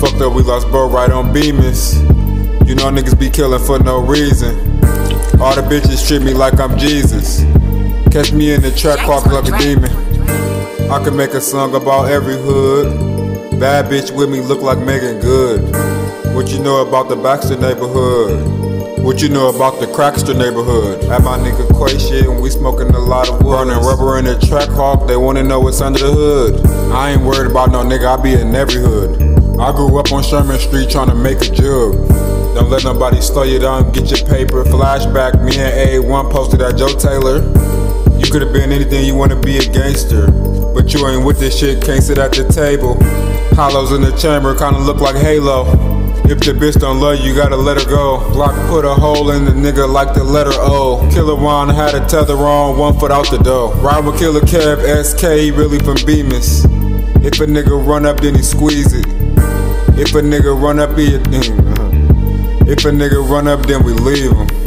Fucked up, we lost bro right on Bemis. You know niggas be killing for no reason. All the bitches treat me like I'm Jesus. Catch me in the trap park like a demon. I can make a song about every hood. Bad bitch with me look like Meagan Good. What you know about the Baxter neighborhood? What you know about the Crackster neighborhood? At my nigga Quay shit and we smoking a lot of wood. Running rubber in the Trackhawk, they wanna know what's under the hood. I ain't worried about no nigga, I be in every hood. I grew up on Sherman Street trying to make a jug. Don't let nobody slow you down, get your paper. Flashback, me and A1 posted at Joe Taylor. You could have been anything you wanna be a gangster. But you ain't with this shit, can't sit at the table. Hollows in the chamber kinda look like Halo. If the bitch don't love you, gotta let her go. Glock put a hole in the nigga like the letter O. Killer Juan had a tether on, one foot out the door. Ride with Killer Kev, SK, really from Bemis. If a nigga run up, then he squeeze it. If a nigga run up, he a thing. Uh-huh. If a nigga run up, then we leave him.